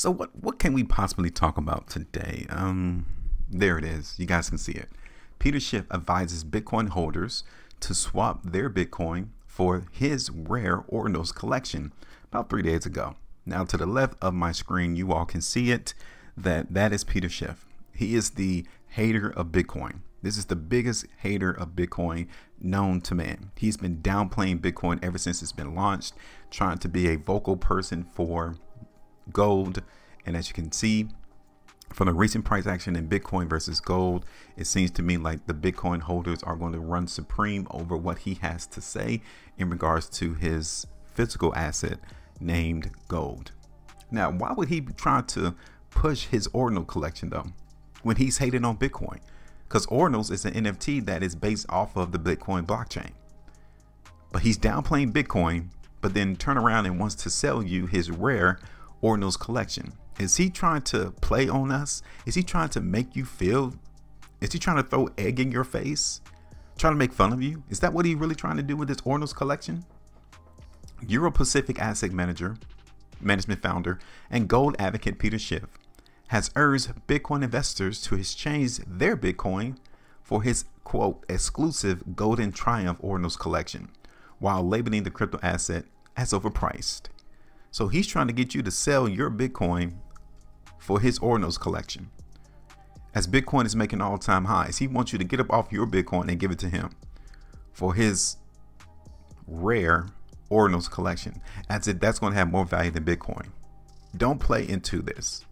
So what what can we possibly talk about today? Um, there it is. You guys can see it. Peter Schiff advises Bitcoin holders to swap their Bitcoin for his rare Ordinals collection about three days ago. Now to the left of my screen, you all can see it. That that is Peter Schiff. He is the hater of Bitcoin. This is the biggest hater of Bitcoin known to man. He's been downplaying Bitcoin ever since it's been launched, trying to be a vocal person for gold. And as you can see from the recent price action in Bitcoin versus gold, it seems to me like the Bitcoin holders are going to run supreme over what he has to say in regards to his physical asset named gold. Now, why would he try to push his ordinal collection though when he's hating on Bitcoin? Because ordinals is an NFT that is based off of the Bitcoin blockchain. But he's downplaying Bitcoin, but then turn around and wants to sell you his rare Ordinals collection. Is he trying to play on us? Is he trying to make you feel? Is he trying to throw egg in your face? Trying to make fun of you? Is that what he really trying to do with this Ordinals collection? Euro Pacific Asset Manager, management founder, and gold advocate Peter Schiff has urged Bitcoin investors to exchange their Bitcoin for his quote exclusive Golden Triumph Ordinals collection, while labeling the crypto asset as overpriced. So he's trying to get you to sell your Bitcoin for his Ordinals collection. As Bitcoin is making all time highs, he wants you to get up off your Bitcoin and give it to him for his rare Ordinals collection. As it that's going to have more value than Bitcoin. Don't play into this.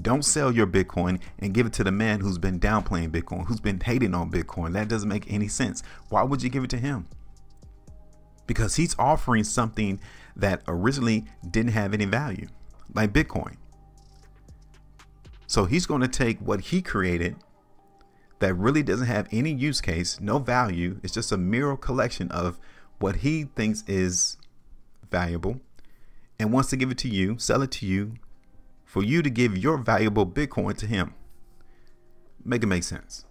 Don't sell your Bitcoin and give it to the man who's been downplaying Bitcoin, who's been hating on Bitcoin. That doesn't make any sense. Why would you give it to him? Because he's offering something that originally didn't have any value, like Bitcoin. So he's going to take what he created that really doesn't have any use case, no value. It's just a mere collection of what he thinks is valuable and wants to give it to you, sell it to you for you to give your valuable Bitcoin to him. Make it make sense.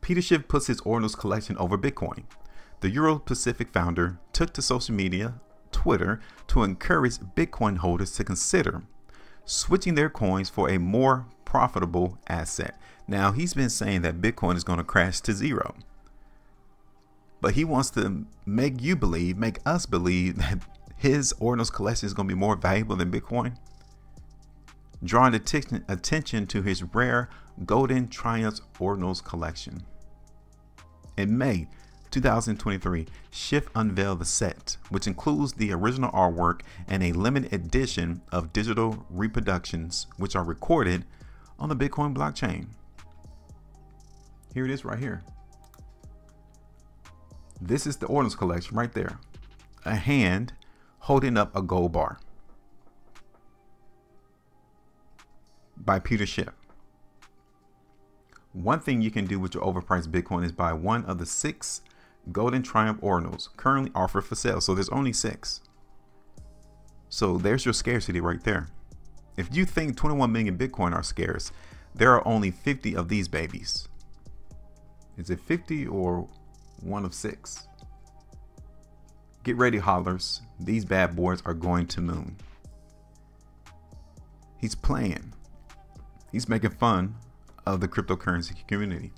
Peter Schiff puts his Ordinals collection over Bitcoin the Euro Pacific founder took to social media, Twitter, to encourage Bitcoin holders to consider switching their coins for a more profitable asset. Now, he's been saying that Bitcoin is going to crash to zero. But he wants to make you believe, make us believe that his Ordinals collection is going to be more valuable than Bitcoin. Drawing attention to his rare Golden Triumph Ordinals collection. In May, 2023, Schiff unveiled the set, which includes the original artwork and a limited edition of digital reproductions, which are recorded on the Bitcoin blockchain. Here it is right here. This is the Ordinals collection right there. A hand holding up a gold bar by Peter Schiff. One thing you can do with your overpriced Bitcoin is buy one of the six Golden Triumph Ordinals currently offered for sale. So there's only six. So there's your scarcity right there. If you think 21 million Bitcoin are scarce, there are only 50 of these babies. Is it 50 or one of six? Get ready, HODLers. These bad boys are going to moon. He's playing. He's making fun of the cryptocurrency community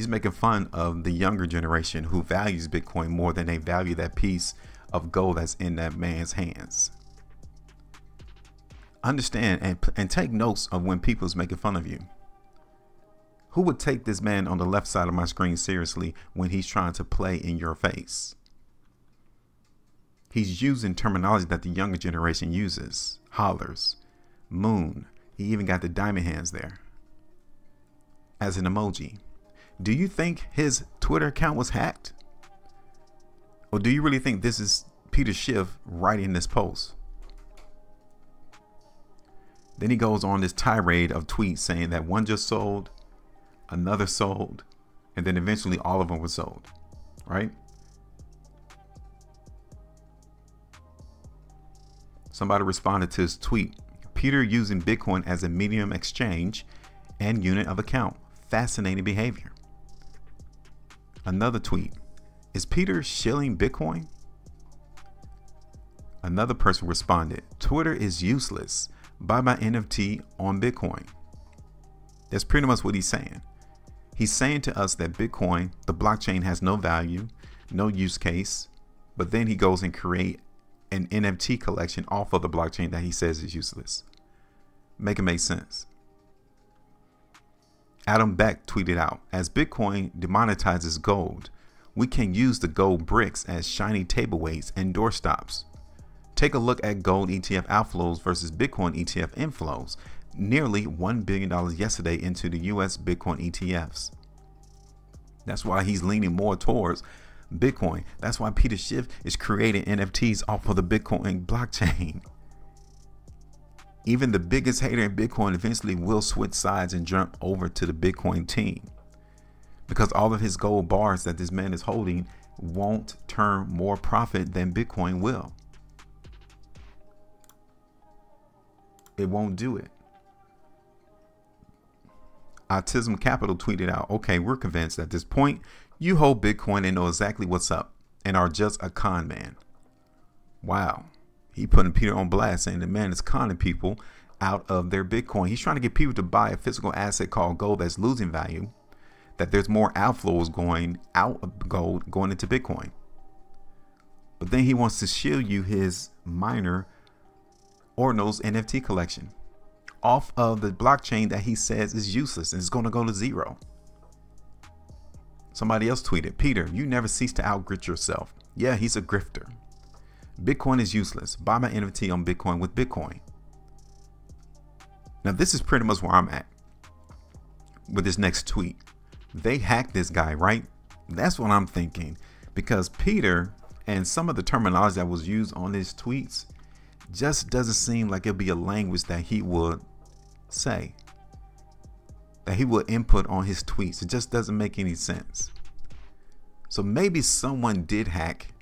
he's making fun of the younger generation who values Bitcoin more than they value that piece of gold that's in that man's hands. Understand and, and take notes of when people's making fun of you. Who would take this man on the left side of my screen seriously when he's trying to play in your face? He's using terminology that the younger generation uses. HODLers, moon. He even got the diamond hands there as an emoji. Do you think his Twitter account was hacked? Or do you really think this is Peter Schiff writing this post? Then he goes on this tirade of tweets saying that one just sold, another sold, and then eventually all of them were sold, right? Somebody responded to his tweet Peter using Bitcoin as a medium exchange and unit of account. Fascinating behavior. Another tweet. Is Peter shilling Bitcoin? Another person responded, Twitter is useless. Buy my NFT on Bitcoin. That's pretty much what he's saying. He's saying to us that Bitcoin, the blockchain, has no value, no use case, but then he goes and create an NFT collection off of the blockchain that he says is useless. Make it make sense. Adam Back tweeted out, as Bitcoin demonetizes gold, we can use the gold bricks as shiny table weights and doorstops. Take a look at gold ETF outflows versus Bitcoin ETF inflows. Nearly $1 billion yesterday into the US Bitcoin ETFs. That's why he's leaning more towards Bitcoin. That's why Peter Schiff is creating NFTs off of the Bitcoin blockchain. Even the biggest hater in Bitcoin eventually will switch sides and jump over to the Bitcoin team because all of his gold bars that this man is holding won't turn more profit than Bitcoin will. It won't do it. Autism Capital tweeted out, okay, we're convinced at this point you hold Bitcoin and know exactly what's up and are just a con man. Wow. He putting Peter on blast saying the man is conning people out of their Bitcoin. He's trying to get people to buy a physical asset called gold that's losing value, that there's more outflows going out of gold going into Bitcoin. But then he wants to shield you his miner Ordinals NFT collection off of the blockchain that he says is useless and is going to go to zero. Somebody else tweeted, Peter, you never cease to outgrit yourself. Yeah, he's a grifter. Bitcoin is useless. Buy my NFT on Bitcoin with Bitcoin. Now, this is pretty much where I'm at with this next tweet. They hacked this guy, right? That's what I'm thinking. Because Peter and some of the terminology that was used on his tweets just doesn't seem like it'd be a language that he would say, that he would input on his tweets. It just doesn't make any sense. So maybe someone did hack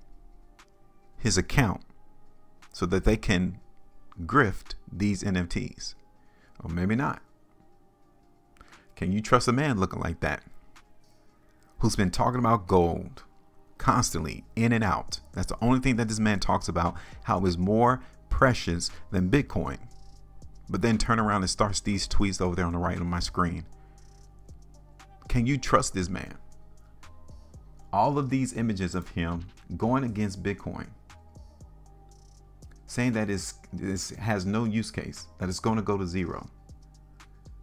his account so that they can grift these NFTs. Or maybe not. Can you trust a man looking like that? Who's been talking about gold constantly in and out. That's the only thing that this man talks about, how it is more precious than Bitcoin. But then turn around and starts these tweets over there on the right on my screen. Can you trust this man? All of these images of him going against Bitcoin saying that this has no use case, that it's going to go to zero.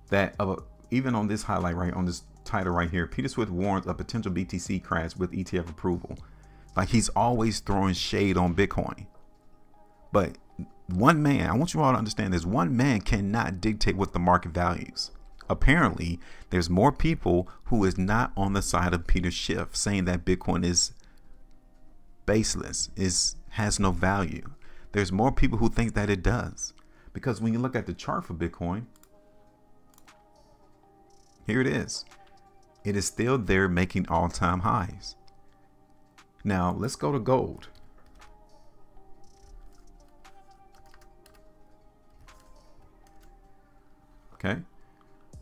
That uh, even on this highlight right on this title right here, Peter Schiff warns a potential BTC crash with ETF approval. Like he's always throwing shade on Bitcoin. But one man, I want you all to understand this one man cannot dictate what the market values. Apparently, there's more people who is not on the side of Peter Schiff saying that Bitcoin is baseless, is has no value there's more people who think that it does. Because when you look at the chart for Bitcoin, here it is. It is still there making all-time highs. Now, let's go to gold. Okay.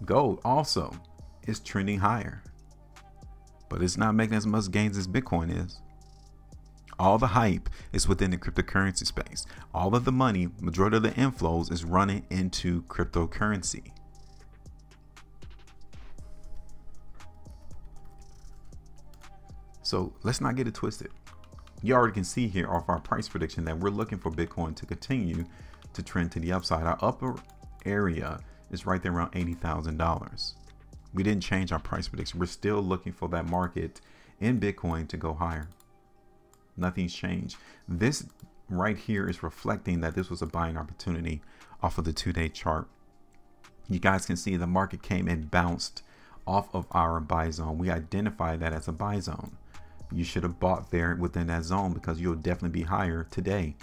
Gold also is trending higher. But it's not making as much gains as Bitcoin is. All the hype is within the cryptocurrency space. All of the money, majority of the inflows is running into cryptocurrency. So let's not get it twisted. You already can see here off our price prediction that we're looking for Bitcoin to continue to trend to the upside. Our upper area is right there around $80,000. We didn't change our price prediction. We're still looking for that market in Bitcoin to go higher. Nothing's changed. This right here is reflecting that this was a buying opportunity off of the two-day chart. You guys can see the market came and bounced off of our buy zone. We identified that as a buy zone. You should have bought there within that zone because you'll definitely be higher today.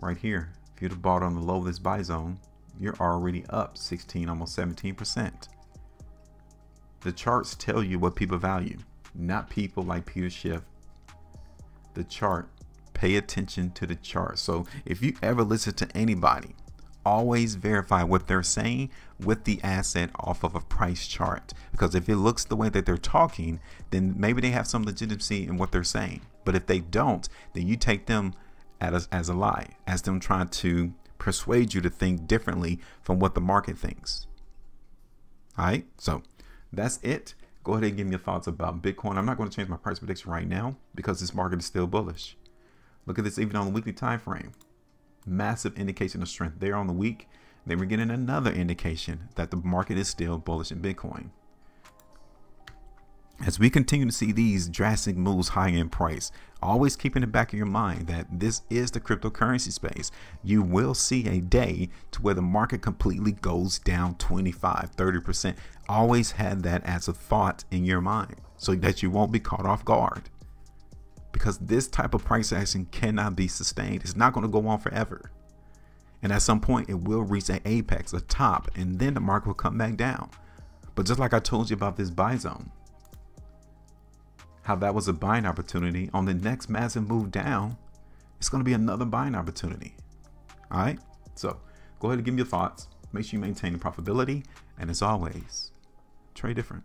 Right here. If you'd have bought on the low of this buy zone, you're already up 16, almost 17%. The charts tell you what people value, not people like Peter Schiff the chart. Pay attention to the chart. So if you ever listen to anybody, always verify what they're saying with the asset off of a price chart. Because if it looks the way that they're talking, then maybe they have some legitimacy in what they're saying. But if they don't, then you take them as, as a lie, as them trying to persuade you to think differently from what the market thinks. All right, so that's it. Go ahead and give me your thoughts about Bitcoin. I'm not going to change my price prediction right now because this market is still bullish. Look at this even on the weekly time frame. Massive indication of strength there on the week. Then we're getting another indication that the market is still bullish in Bitcoin. As we continue to see these drastic moves high in price, always keep in the back of your mind that this is the cryptocurrency space. You will see a day to where the market completely goes down 25, 30%. Always have that as a thought in your mind so that you won't be caught off guard. Because this type of price action cannot be sustained. It's not going to go on forever. And at some point, it will reach an apex, a top, and then the market will come back down. But just like I told you about this buy zone, how that was a buying opportunity on the next massive move down, it's going to be another buying opportunity. All right. So go ahead and give me your thoughts. Make sure you maintain the profitability. And as always, trade different.